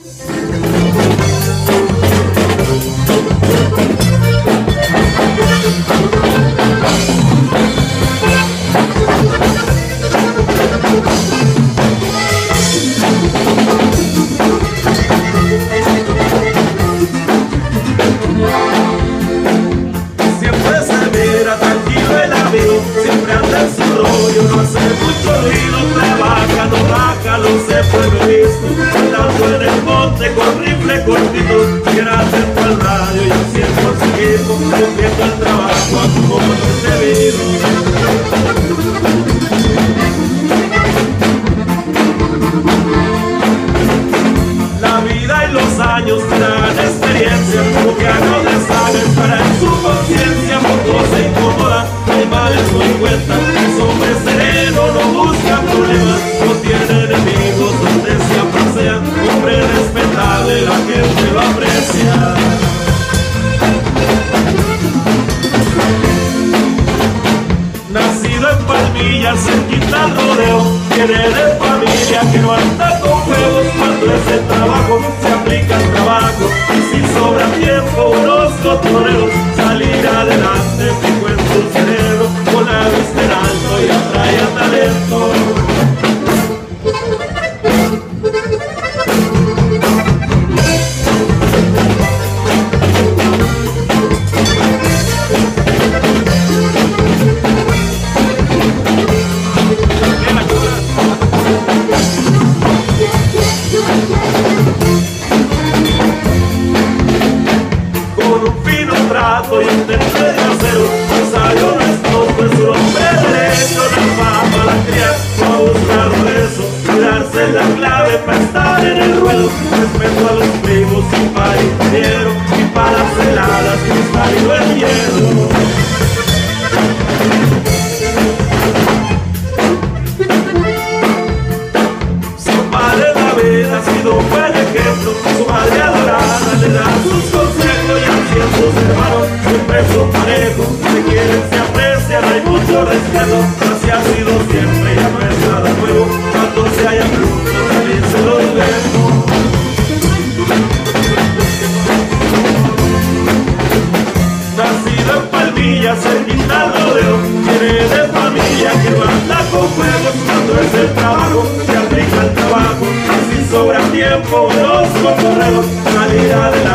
Siempre con rifle cortito, y era atento al radio y al cielo con su equipo, cumpliendo el trabajo a como es debido. En Palmillas, cerquita al rodeo, viene de familia que no anda con juegos. Cuando es el trabajo, se aplica el trabajo y si sobra tiempo unos cotoreos, salir adelante fijo trato y un temple de acero. Rosario nuestro fue su hombre derecho, la fama, la cría, no ha buscado eso. Cuidarse la clave para estar en el ruedo. Respeto a los primos y para ingeniero y para las heladas, cristal y buen hielo. Son parejos, se quieren, se aprecian, hay mucho respeto, así ha sido siempre, ya no es nada nuevo, cuando se haya fruto también se los vemos. Nacido en Palmillas, cerquita al rodeo, viene de familia que no anda con juegos cuando es el trabajo, se aplica el trabajo, así sobra tiempo, los cotorreos, salir adelante,